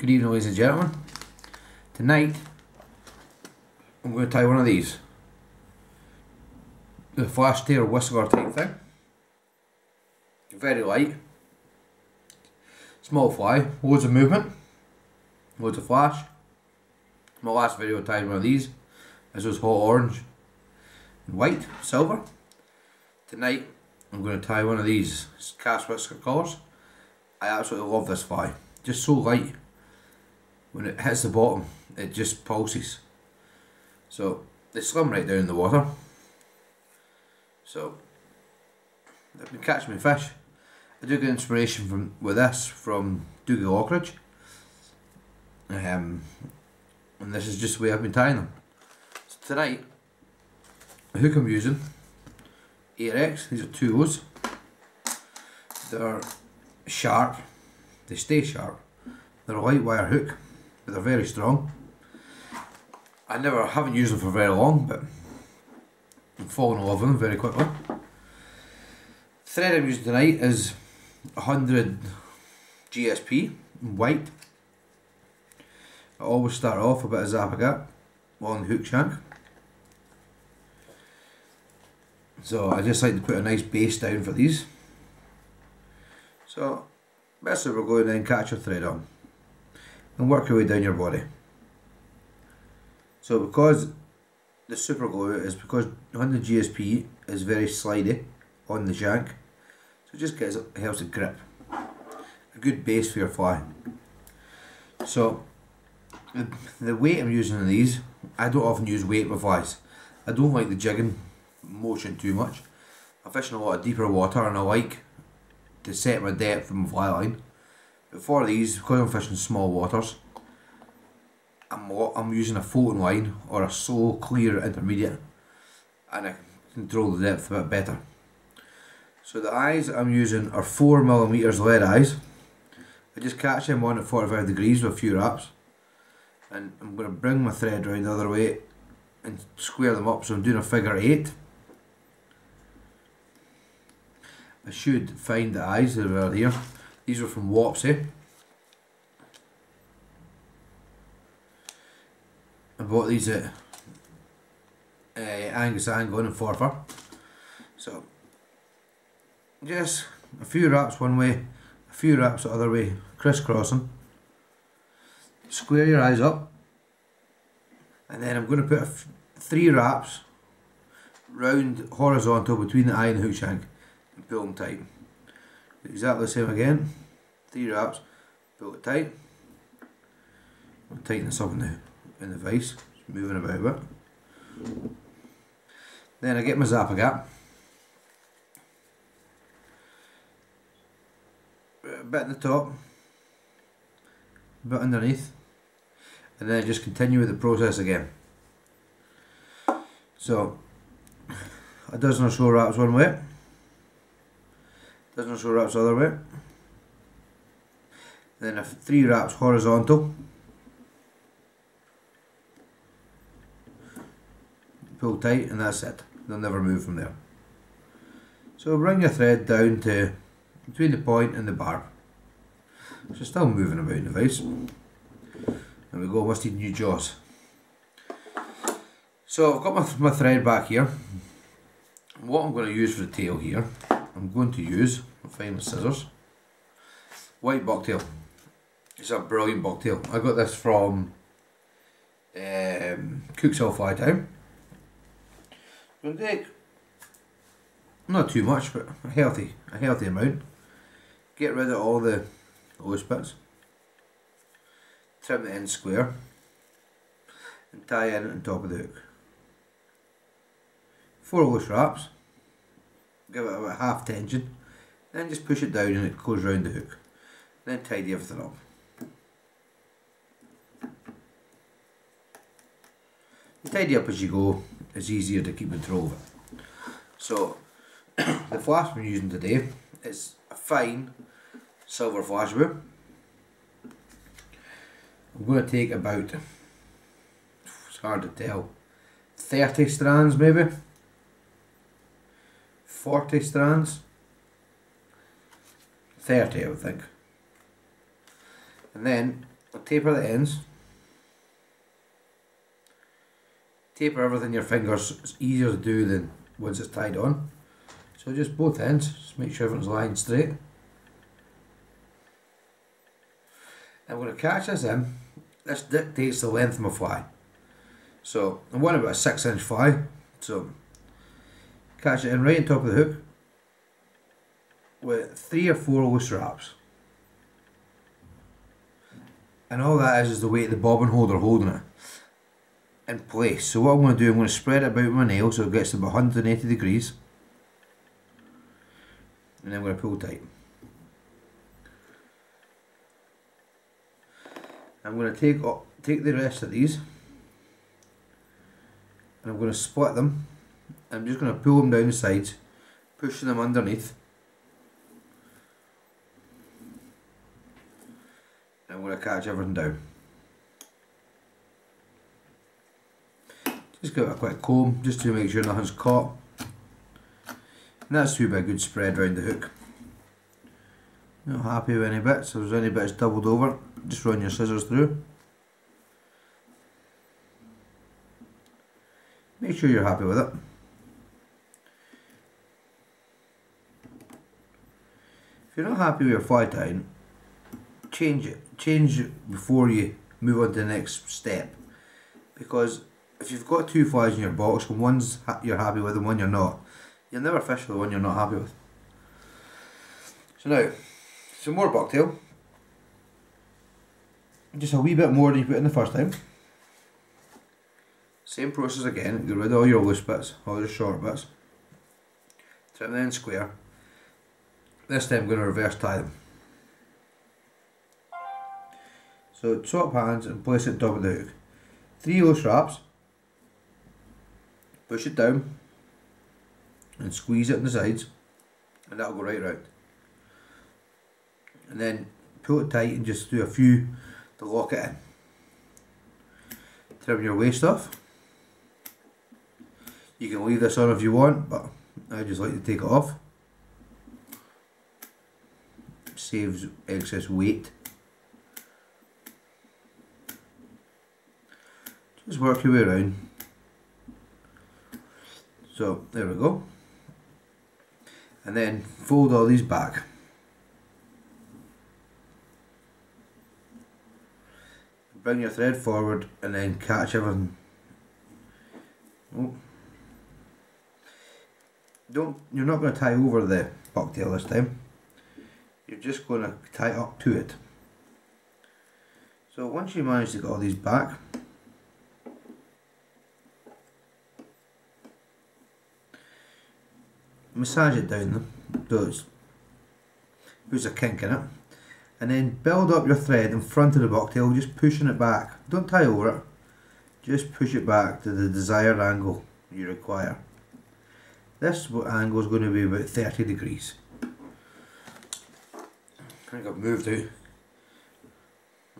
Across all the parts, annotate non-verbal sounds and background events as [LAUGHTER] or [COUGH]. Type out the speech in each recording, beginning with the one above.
Good evening ladies and gentlemen. Tonight I'm going to tie one of these. The flash tail whistler type thing. Very light. Small fly, loads of movement, loads of flash. My last video tied one of these. This was hot orange and white, silver. Tonight I'm going to tie one of these cast whistler colours. I absolutely love this fly. Just so light when it hits the bottom it just pulses. So they slim right down in the water. So they've been catching me fish. I do get inspiration from with this from Dougie Lockridge. Um, and this is just the way I've been tying them. So tonight the hook I'm using? Ahrex, these are two O's. They're sharp. They stay sharp. They're a light wire hook but they're very strong. I never haven't used them for very long, but I'm falling in love with them very quickly. Thread I'm using tonight is 100 GSP white. I always start off a bit of Zap-A-Gap on hook shank. So I just like to put a nice base down for these. So best we're going then catch a thread on and work your way down your body. So because the super glue is because 100 GSP is very slidey on the shank, so it just gets helps it grip. A good base for your fly. So the, the weight I'm using on these, I don't often use weight with flies. I don't like the jigging motion too much. I fish in a lot of deeper water and I like to set my depth from fly line for these, because I'm fishing small waters, I'm, I'm using a floating line or a slow clear intermediate and I control the depth a bit better. So the eyes I'm using are 4mm lead eyes. I just catch them on at 45 degrees with a few wraps and I'm going to bring my thread round the other way and square them up so I'm doing a figure 8. I should find the eyes that are here. These are from Wapsi. I bought these at uh, Angus Angling and Forfar. So, just a few wraps one way, a few wraps the other way, crisscrossing. Square your eyes up. And then I'm going to put three wraps round horizontal between the eye and the hook shank and pull them tight. Exactly the same again. Three wraps, pull it tight. Tighten this up in the, in the vise, moving about a bit. Then I get my Zap-A-Gap. A bit in the top, a bit underneath, and then I just continue with the process again. So, a dozen or so wraps one way, doesn't show wraps the other way. Then a three wraps horizontal. Pull tight and that's it. They'll never move from there. So bring your thread down to between the point and the barb. So still moving about the vise. There we go, must need new jaws. So I've got my, my thread back here. What I'm going to use for the tail here I'm going to use, my scissors, white bucktail. It's a brilliant bucktail. I got this from um, Cook's Hill Fly Town. going to take not too much, but a healthy, a healthy amount. Get rid of all the loose bits. Trim the end square and tie in on top of the hook. Four loose wraps give it about half tension, then just push it down and it goes round the hook. Then tidy everything up. You tidy up as you go, it's easier to keep control of it. So, [COUGHS] the flash we're using today is a fine silver Flashabou. I'm going to take about, it's hard to tell, 30 strands maybe 40 strands 30 I would think and then I'll taper the ends. Taper everything your fingers, it's easier to do than once it's tied on. So just both ends, just make sure everything's lying straight. I'm going to catch this in. This dictates the length of my fly. So I want about a 6 inch fly. So catch it in right on top of the hook with three or four loose wraps. And all that is is the weight of the bobbin holder holding it in place. So what I'm going to do, I'm going to spread it about my nail so it gets to about 180 degrees. And then I'm going to pull tight. I'm going to take take the rest of these and I'm going to split them. I'm just going to pull them down the sides, pushing them underneath. And I'm going to catch everything down. Just give it a quick comb just to make sure nothing's caught. And that's to be a good spread around the hook. Not happy with any bits, if there's any bits doubled over, just run your scissors through. Make sure you're happy with it. If you're not happy with your fly tying, change it. Change it before you move on to the next step. Because if you've got two flies in your box and one's ha you're happy with and one you're not, you'll never fish for the one you're not happy with. So now, some more bucktail. Just a wee bit more than you put in the first time. Same process again, get rid of all your loose bits, all your short bits. Trim them in square. This time I'm going to reverse tie them. So top hands and place it top the hook. Three loose wraps. Push it down and squeeze it on the sides and that'll go right round. And then pull it tight and just do a few to lock it in. Trim your waste off. You can leave this on if you want, but I just like to take it off. Saves excess weight. Just work your way around. So there we go. And then fold all these back. Bring your thread forward and then catch everything. Oh don't you're not going to tie over the bucktail this time you're just going to tie up to it. So once you manage to get all these back massage it down them those puts a kink in it. And then build up your thread in front of the bucktail just pushing it back. Don't tie over it. Just push it back to the desired angle you require. This angle is going to be about 30 degrees. I think I've moved out.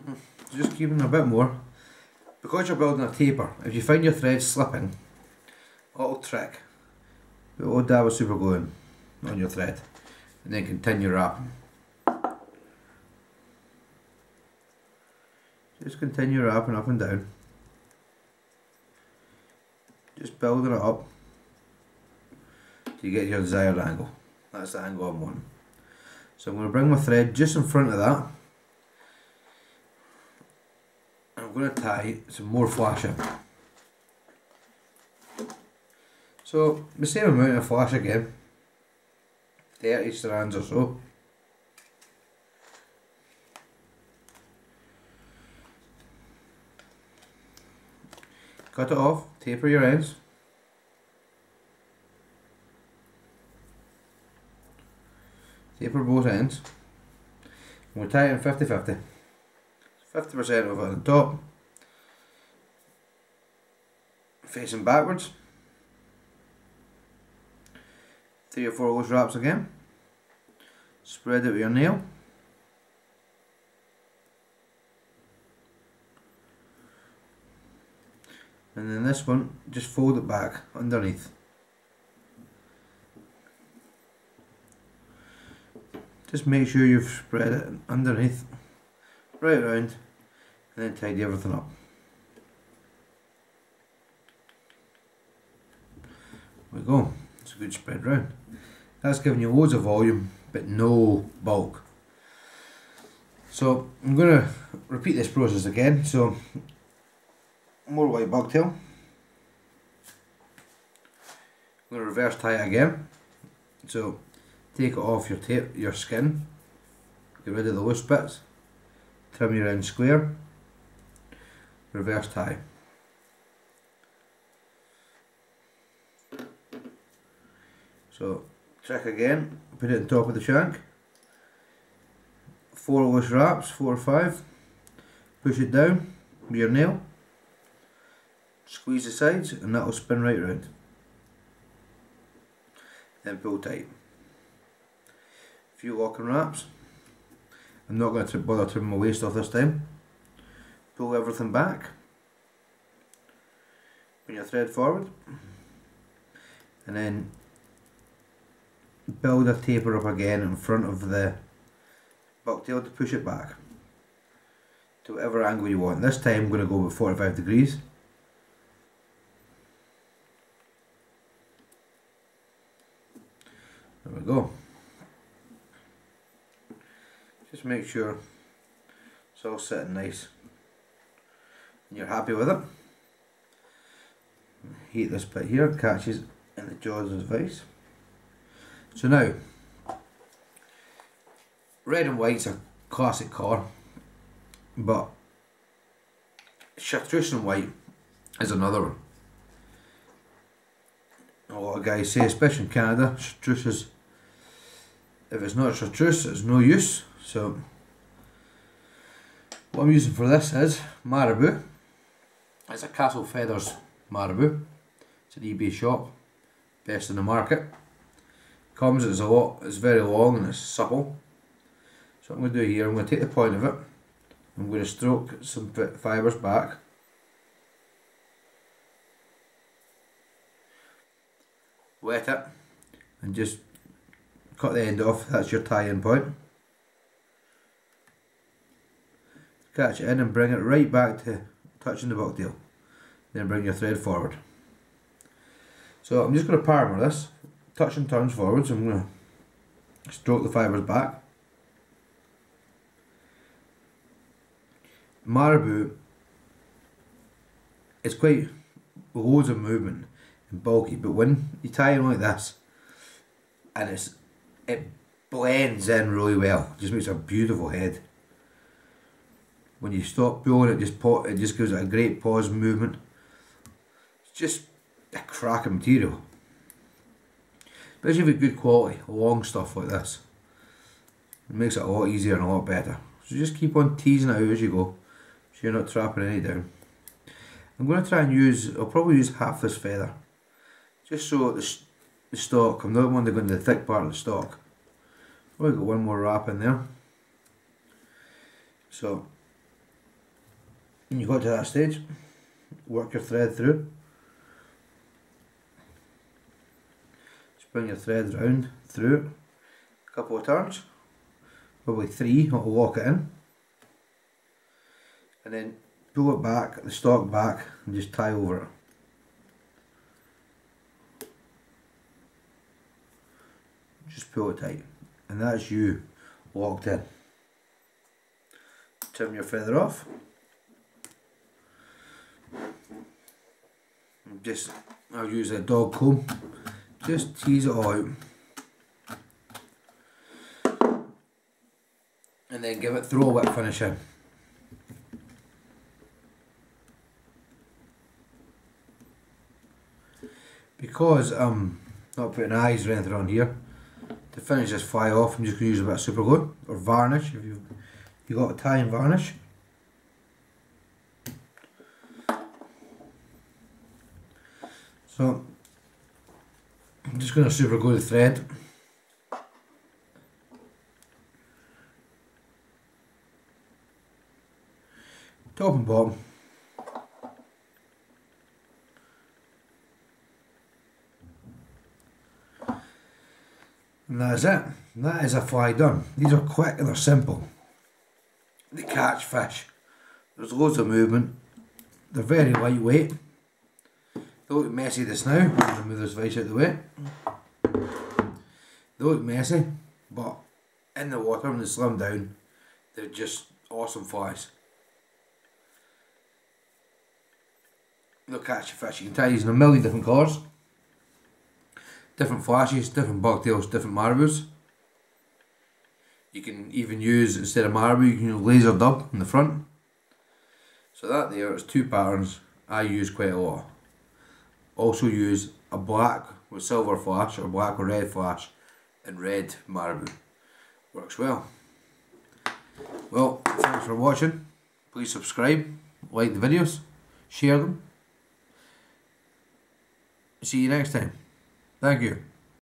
Mm, just keeping a bit more. Because you're building a taper, if you find your thread slipping, little trick, put old dab of super glue on your thread and then continue wrapping. Just continue wrapping up and down. Just building it up you get your desired angle. That's the angle I'm wanting. So I'm going to bring my thread just in front of that. I'm going to tie some more flash in. So the same amount of flash again, 30 strands or so. Cut it off, taper your ends. Taper both ends. We'll er tie it in 50-50. 50% over the top. Facing backwards. Three or four loose wraps again. Spread it with your nail. And then this one, just fold it back underneath. Just make sure you've spread it underneath, right around, and then tidy everything up. There we go, it's a good spread round. That's giving you loads of volume but no bulk. So I'm going to repeat this process again. So more white bucktail. I'm going to reverse tie it again. So take it off your tape, your skin, get rid of the loose bits, trim your end square, reverse tie. So trick again, put it on top of the shank, four loose wraps, four or five, push it down with your nail, squeeze the sides and that will spin right round. Then pull tight. Few locking wraps. I'm not going to bother trimming my waste off this time. Pull everything back. Bring your thread forward. And then build a taper up again in front of the bucktail to push it back to whatever angle you want. This time I'm going to go with 45 degrees. There we go. Just make sure it's all sitting nice and you're happy with it. Heat this bit here, catches in the jaws of the vice. So now, red and white's a classic colour, but chartreuse and white is another one. A lot of guys say, especially in Canada, chartreuse is, if it's not a chartreuse, it's no use. So, what I'm using for this is Marabou. It's a Castle Feathers Marabou. It's an eBay shop, best in the market comes it's a lot it's very long and it's supple so I'm going to do here I'm going to take the point of it I'm going to stroke some fibres back wet it and just cut the end off that's your tie-in point catch it in and bring it right back to touching the bucktail then bring your thread forward so I'm just going to palmer this touch and turns forwards. I'm going to stroke the fibres back. Marabou it's quite loads of movement and bulky, but when you tie it like this, and it's it blends in really well, just makes a beautiful head. When you stop blowing, it, just pot, it just gives it a great pause movement. It's just a cracking material. Especially with good quality, long stuff like this. It makes it a lot easier and a lot better. So just keep on teasing it out as you go. So you're not trapping any down. I'm going to try and use, I'll probably use half this feather. Just so the, the stalk, I'm not going to go into the thick part of the stalk. Probably got one more wrap in there. So, when you got to that stage, work your thread through. bring your thread round through a couple of turns, probably three, that'll lock it in. And then pull it back, the stock back, and just tie over it. Just pull it tight, and that's you locked in. Trim your feather off. Just, I'll use a dog comb just tease it all out. And then give it throw a whip finish in. Because I'm um, not putting eyes or anything on here, to finish this fly off I'm just going to use a bit of super glue or varnish if you've you got tie varnish. So I'm just going to super glue the thread. Top and bottom. And that is it. That is a fly done. These are quick and they're simple. They catch fish. There's loads of movement. They're very lightweight. They look messy just now. Move this vice out of the way. They look messy, but in the water when they slim down, they're just awesome flies. They'll catch a fish. You can tie these in a million different colours. Different flashes, different bucktails, different marabous. You can even use, instead of marabou, you can use laser dub in the front. So that there is two patterns I use quite a lot. Also use a black with silver flash or black or red flash and red marabou. Works well. Well, thanks for watching. Please subscribe, like the videos, share them. See you next time. Thank you.